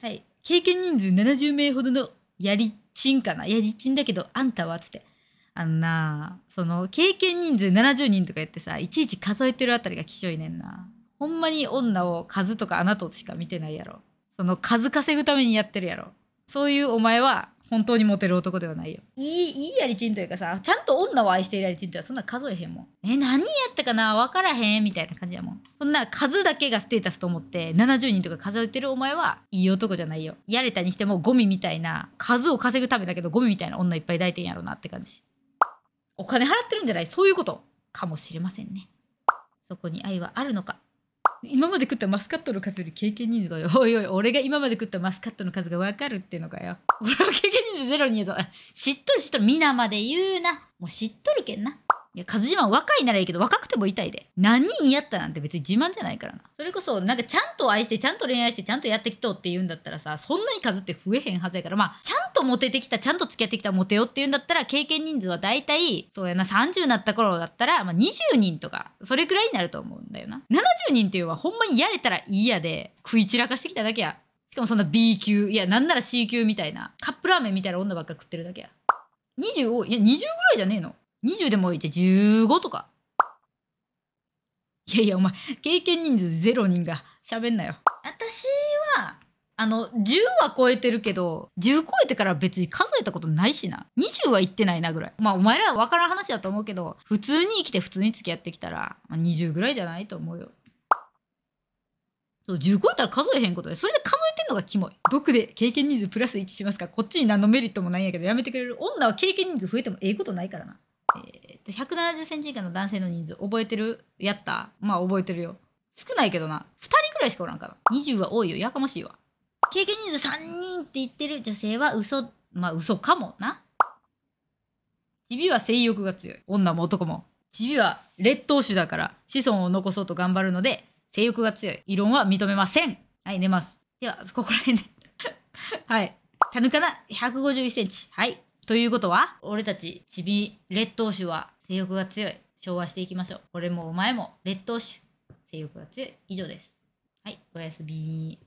はい。経験人数70名ほどのやりちんかな？やりちんだけど、あんたは？つって。あんなその経験人数70人とか言ってさいちいち数えてるあたりがきしょいねんなほんまに女を数とかあなたとしか見てないやろその数稼ぐためにやってるやろそういうお前は本当にモテる男ではないよ。いいいいやりちんというかさちゃんと女を愛しているやりちんとはそんな数えへんもん。え何やったかな？分からへんみたいな感じやもん。そんな数だけがステータスと思って70人とか数えてるお前はいい男じゃないよ。やれたにしてもゴミみたいな数を稼ぐためだけどゴミみたいな女いっぱい抱いてんやろなって感じ。お金払ってるんじゃない？そういうこと。かもしれませんね。そこに愛はあるのか？今まで食ったマスカットの数より経験人数がよ。おいおい、俺が今まで食ったマスカットの数がわかるってのかよ。俺は経験人数ゼロに言うぞ。知っとる知っとる。皆まで言うな。もう知っとるけんな。いや、カズ自慢若いならいいけど、若くても痛いで。何人やったなんて別に自慢じゃないからな。それこそ、なんかちゃんと愛して、ちゃんと恋愛して、ちゃんとやってきとうって言うんだったらさ、そんなに数って増えへんはずやから、まあ、ちゃんとモテてきた、ちゃんと付き合ってきたモテよって言うんだったら、経験人数は大体、そうやな、30になった頃だったら、まあ、20人とか、それくらいになると思うんだよな。70人っていうのは、ほんまにやれたらいいやで、食い散らかしてきただけや。しかもそんな B 級、いや、なんなら C 級みたいな、カップラーメンみたいな女ばっか食ってるだけや。20多い。いや、20ぐらいじゃねえの20でもいいて15とか。いやいや、お前、経験人数0人が喋んなよ。私は、あの、10は超えてるけど、10超えてから別に数えたことないしな。20は言ってないなぐらい。まあ、お前らは分からん話だと思うけど、普通に生きて普通に付き合ってきたら、まあ、20ぐらいじゃないと思うよ。そう、10超えたら数えへんことで、それで数えてんのがキモい。僕で経験人数プラス1しますから、こっちに何のメリットもないんやけど、やめてくれる。女は経験人数増えてもええことないからな。えー、170センチ以下の男性の人数覚えてる？やった？まあ覚えてるよ。少ないけどな。2人くらいしかおらんから。20は多いよ。やかましいわ。経験人数3人って言ってる女性は嘘。まあ嘘かもな。チビは性欲が強い。女も男も。チビは劣等種だから。子孫を残そうと頑張るので。性欲が強い。異論は認めません。はい寝ます。ではここら辺で。はい。たぬかな？151センチ。はい。ということは、俺たちちび劣等種は性欲が強い。昭和していきましょう。俺もお前も劣等種。性欲が強い。以上です。はい、おやすみ。